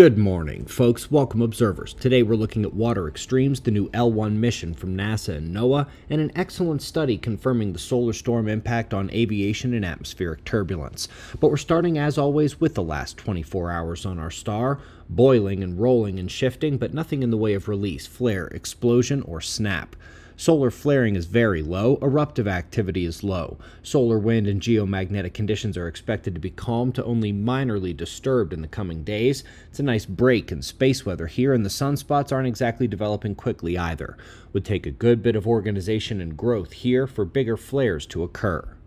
Good morning, folks. Welcome, observers. Today we're looking at water extremes, the new L1 mission from NASA and NOAA, and an excellent study confirming the solar storm impact on aviation and atmospheric turbulence. But we're starting, as always, with the last 24 hours on our star, boiling and rolling and shifting, but nothing in the way of release, flare, explosion, or snap. Solar flaring is very low, eruptive activity is low. Solar wind and geomagnetic conditions are expected to be calm to only minorly disturbed in the coming days. It's a nice break in space weather here, and the sunspots aren't exactly developing quickly either. Would take a good bit of organization and growth here for bigger flares to occur.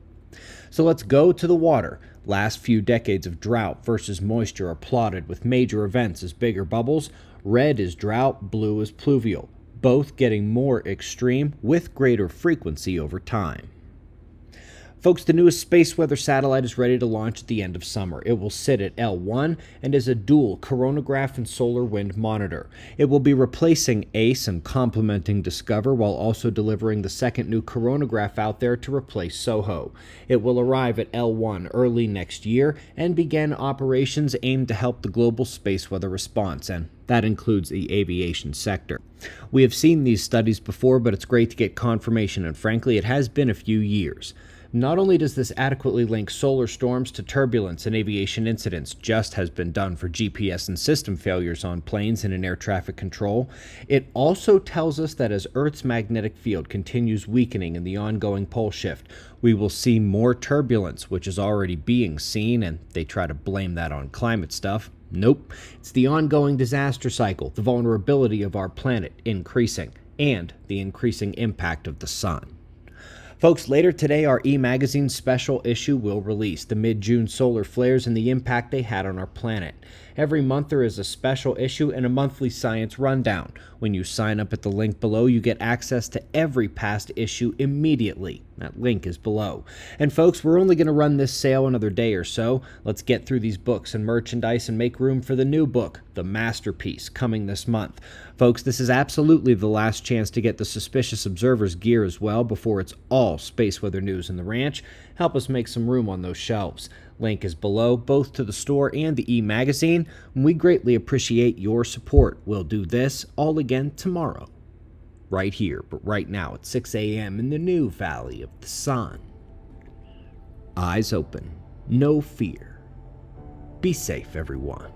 So let's go to the water. Last few decades of drought versus moisture are plotted with major events as bigger bubbles. Red is drought, blue is pluvial both getting more extreme with greater frequency over time. Folks, the newest space weather satellite is ready to launch at the end of summer. It will sit at L1 and is a dual coronagraph and solar wind monitor. It will be replacing ACE and complementing DSCOVR while also delivering the second new coronagraph out there to replace SOHO. It will arrive at L1 early next year and begin operations aimed to help the global space weather response, and that includes the aviation sector. We have seen these studies before, but it's great to get confirmation, and frankly, it has been a few years. Not only does this adequately link solar storms to turbulence and aviation incidents, just has been done for GPS and system failures on planes and in air traffic control, it also tells us that as Earth's magnetic field continues weakening in the ongoing pole shift, we will see more turbulence, which is already being seen, and they try to blame that on climate stuff. Nope, it's the ongoing disaster cycle, the vulnerability of our planet increasing, and the increasing impact of the sun. Folks, later today, our E Magazine special issue will release the mid June solar flares and the impact they had on our planet. Every month, there is a special issue and a monthly science rundown. When you sign up at the link below, you get access to every past issue immediately. That link is below. And folks, we're only going to run this sale another day or so. Let's get through these books and merchandise and make room for the new book, The Masterpiece, coming this month. Folks, this is absolutely the last chance to get the Suspicious Observers gear as well before it's all space weather news in the ranch. Help us make some room on those shelves. Link is below, both to the store and the e-magazine. We greatly appreciate your support. We'll do this all again tomorrow. Right here, but right now at 6 a.m. in the new Valley of the Sun. Eyes open, no fear. Be safe, everyone.